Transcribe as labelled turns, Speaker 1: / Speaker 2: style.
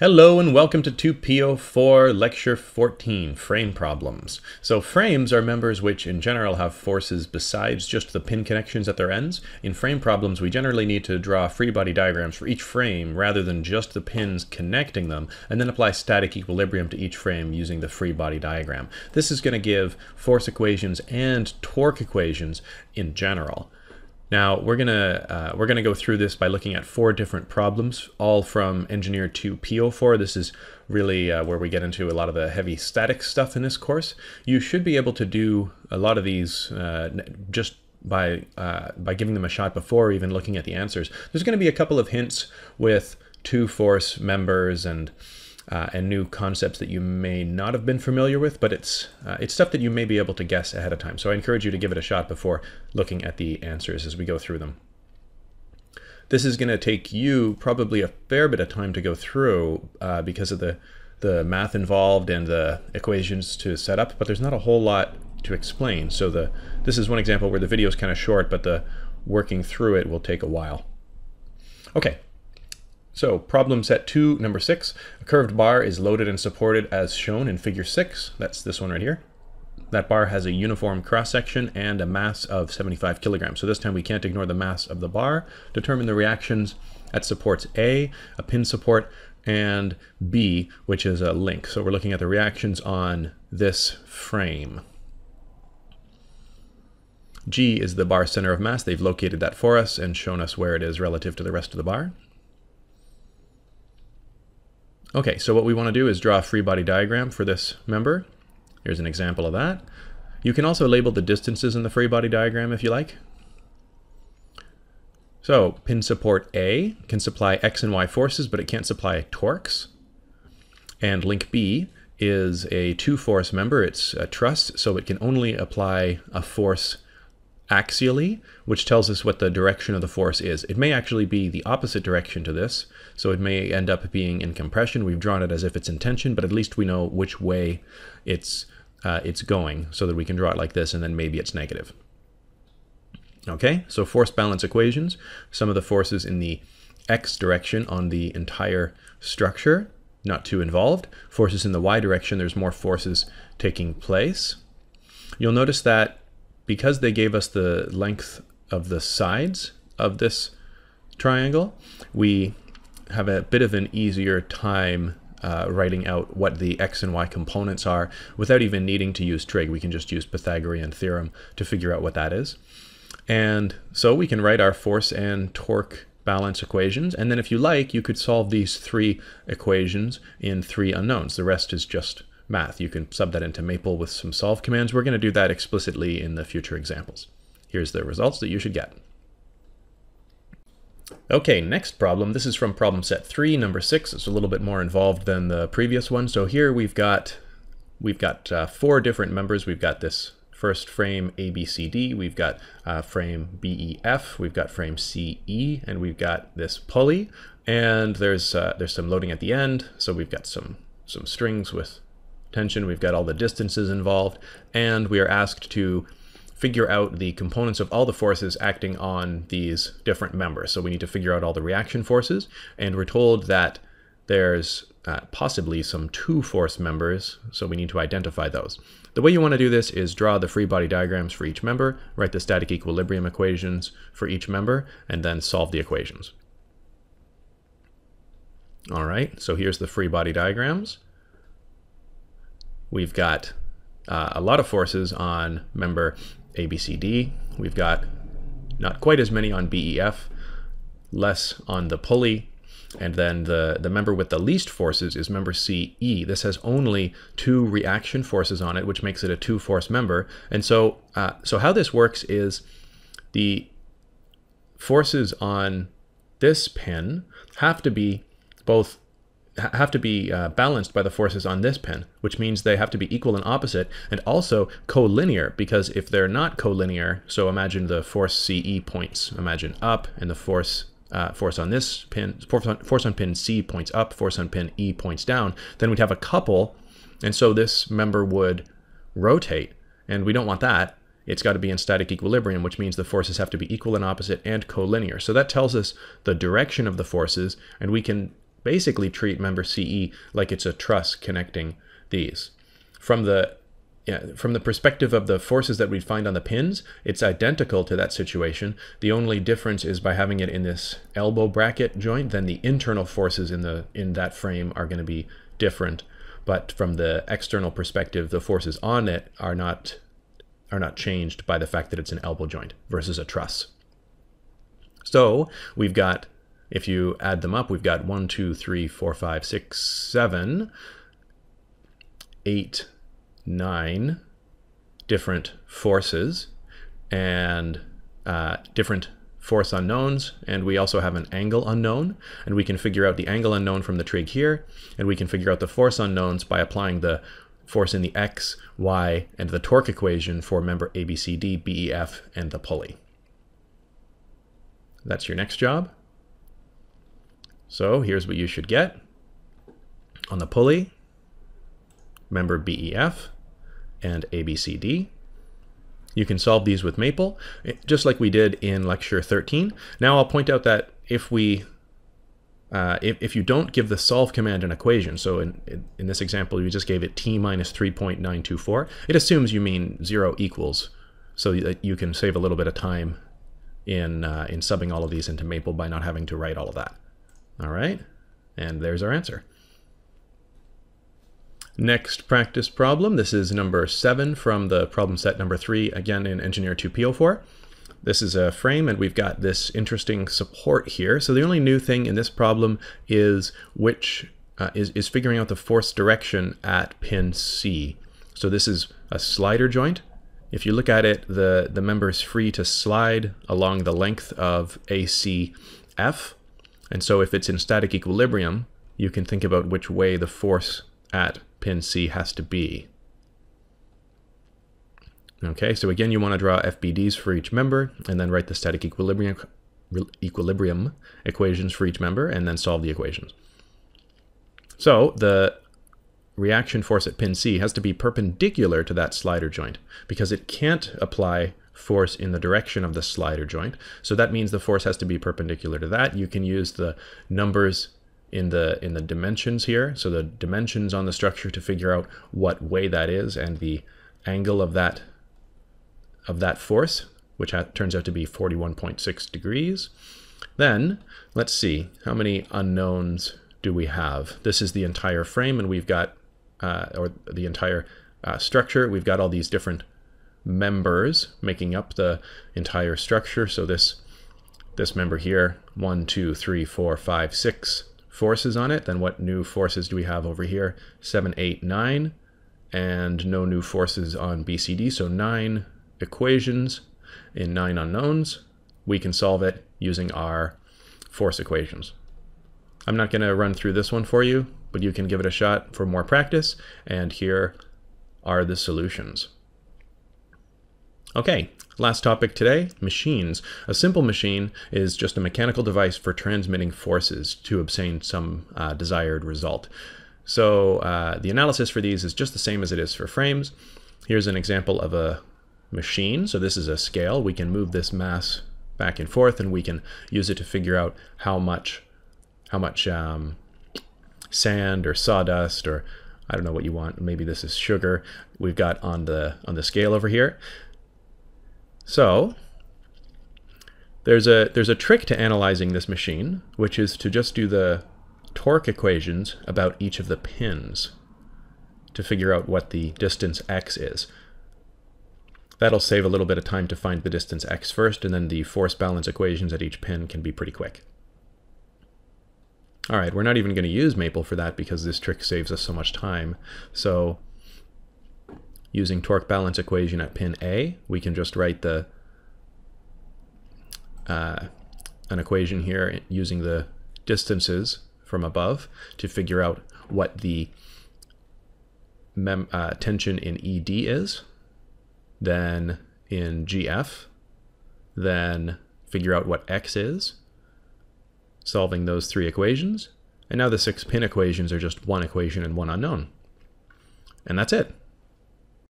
Speaker 1: Hello and welcome to 2P04 Lecture 14, Frame Problems. So frames are members which in general have forces besides just the pin connections at their ends. In frame problems we generally need to draw free body diagrams for each frame rather than just the pins connecting them and then apply static equilibrium to each frame using the free body diagram. This is going to give force equations and torque equations in general. Now we're gonna uh, we're gonna go through this by looking at four different problems, all from Engineer 2 P04. This is really uh, where we get into a lot of the heavy static stuff in this course. You should be able to do a lot of these uh, just by uh, by giving them a shot before even looking at the answers. There's going to be a couple of hints with two force members and uh, and new concepts that you may not have been familiar with, but it's uh, it's stuff that you may be able to guess ahead of time. So I encourage you to give it a shot before looking at the answers as we go through them. This is going to take you probably a fair bit of time to go through uh, because of the the math involved and the equations to set up, but there's not a whole lot to explain. So the this is one example where the video is kind of short, but the working through it will take a while. Okay, so problem set 2, number 6. A curved bar is loaded and supported as shown in figure 6. That's this one right here. That bar has a uniform cross-section and a mass of 75 kilograms. So this time we can't ignore the mass of the bar. Determine the reactions at supports A, a pin support, and B, which is a link. So we're looking at the reactions on this frame. G is the bar center of mass. They've located that for us and shown us where it is relative to the rest of the bar. Okay, so what we want to do is draw a free body diagram for this member. Here's an example of that. You can also label the distances in the free body diagram if you like. So pin support A can supply X and Y forces, but it can't supply torques. And link B is a two force member. It's a truss, so it can only apply a force axially, which tells us what the direction of the force is. It may actually be the opposite direction to this, so it may end up being in compression. We've drawn it as if it's in tension, but at least we know which way it's, uh, it's going so that we can draw it like this, and then maybe it's negative. Okay, so force balance equations, some of the forces in the x direction on the entire structure, not too involved. Forces in the y direction, there's more forces taking place. You'll notice that because they gave us the length of the sides of this triangle, we have a bit of an easier time uh, writing out what the x and y components are without even needing to use trig. We can just use Pythagorean theorem to figure out what that is. And so we can write our force and torque balance equations. And then if you like, you could solve these three equations in three unknowns. The rest is just math. You can sub that into Maple with some solve commands. We're going to do that explicitly in the future examples. Here's the results that you should get. Okay, next problem. This is from problem set 3, number 6. It's a little bit more involved than the previous one. So here we've got we've got uh, four different members. We've got this first frame ABCD, we've got uh, frame BEF, we've got frame CE, and we've got this pulley. And there's uh, there's some loading at the end, so we've got some some strings with tension, we've got all the distances involved, and we are asked to figure out the components of all the forces acting on these different members. So we need to figure out all the reaction forces, and we're told that there's uh, possibly some two force members, so we need to identify those. The way you want to do this is draw the free body diagrams for each member, write the static equilibrium equations for each member, and then solve the equations. All right, so here's the free body diagrams. We've got uh, a lot of forces on member ABCD. We've got not quite as many on BEF, less on the pulley, and then the, the member with the least forces is member CE. This has only two reaction forces on it, which makes it a two-force member. And so, uh, so how this works is the forces on this pin have to be both have to be uh, balanced by the forces on this pin, which means they have to be equal and opposite, and also collinear, because if they're not collinear, so imagine the force CE points, imagine up, and the force uh, force on this pin, force on, force on pin C points up, force on pin E points down, then we'd have a couple, and so this member would rotate, and we don't want that. It's got to be in static equilibrium, which means the forces have to be equal and opposite and collinear. So that tells us the direction of the forces, and we can basically treat member CE like it's a truss connecting these. From the yeah, from the perspective of the forces that we'd find on the pins, it's identical to that situation. The only difference is by having it in this elbow bracket joint, then the internal forces in the in that frame are going to be different. But from the external perspective, the forces on it are not are not changed by the fact that it's an elbow joint versus a truss. So we've got, if you add them up, we've got one, two, three, four, five, six, seven, eight, nine different forces and uh, different force unknowns, and we also have an angle unknown, and we can figure out the angle unknown from the trig here, and we can figure out the force unknowns by applying the force in the x, y, and the torque equation for member ABCD, BEF, and the pulley. That's your next job. So here's what you should get. On the pulley, member BEF, and ABCD. You can solve these with Maple, eh, just like we did in lecture 13. Now I'll point out that if we uh, if, if you don't give the solve command an equation, so in, in this example, you just gave it t minus 3.924, it assumes you mean 0 equals, so that you can save a little bit of time in, uh, in subbing all of these into Maple by not having to write all of that. All right, and there's our answer. Next practice problem, this is number seven from the problem set number three, again in Engineer 2 P04. This is a frame and we've got this interesting support here. So the only new thing in this problem is which uh, is, is figuring out the force direction at pin C. So this is a slider joint. If you look at it, the, the member is free to slide along the length of ACF. And so if it's in static equilibrium, you can think about which way the force at pin C has to be. Okay, so again, you want to draw FBDs for each member and then write the static equilibrium, equilibrium equations for each member and then solve the equations. So the reaction force at pin C has to be perpendicular to that slider joint because it can't apply force in the direction of the slider joint. So that means the force has to be perpendicular to that. You can use the numbers in the in the dimensions here. So the dimensions on the structure to figure out what way that is and the angle of that of that force, which turns out to be 41.6 degrees. Then let's see how many unknowns do we have. This is the entire frame, and we've got uh, or the entire uh, structure. We've got all these different members making up the entire structure. So this this member here, one, two, three, four, five, six forces on it, then what new forces do we have over here? Seven, eight, nine, and no new forces on BCD, so 9 equations in 9 unknowns. We can solve it using our force equations. I'm not going to run through this one for you, but you can give it a shot for more practice, and here are the solutions. Okay, last topic today, machines. A simple machine is just a mechanical device for transmitting forces to obtain some uh, desired result. So uh, the analysis for these is just the same as it is for frames. Here's an example of a machine. So this is a scale. We can move this mass back and forth and we can use it to figure out how much how much um, sand or sawdust or I don't know what you want. Maybe this is sugar. We've got on the on the scale over here. So there's a there's a trick to analyzing this machine, which is to just do the torque equations about each of the pins to figure out what the distance x is. That'll save a little bit of time to find the distance x first, and then the force balance equations at each pin can be pretty quick. All right, we're not even going to use Maple for that because this trick saves us so much time. So using torque balance equation at pin A, we can just write the uh, an equation here using the distances from above to figure out what the uh, tension in ED is, then in GF, then figure out what X is, solving those three equations, and now the six pin equations are just one equation and one unknown. And that's it.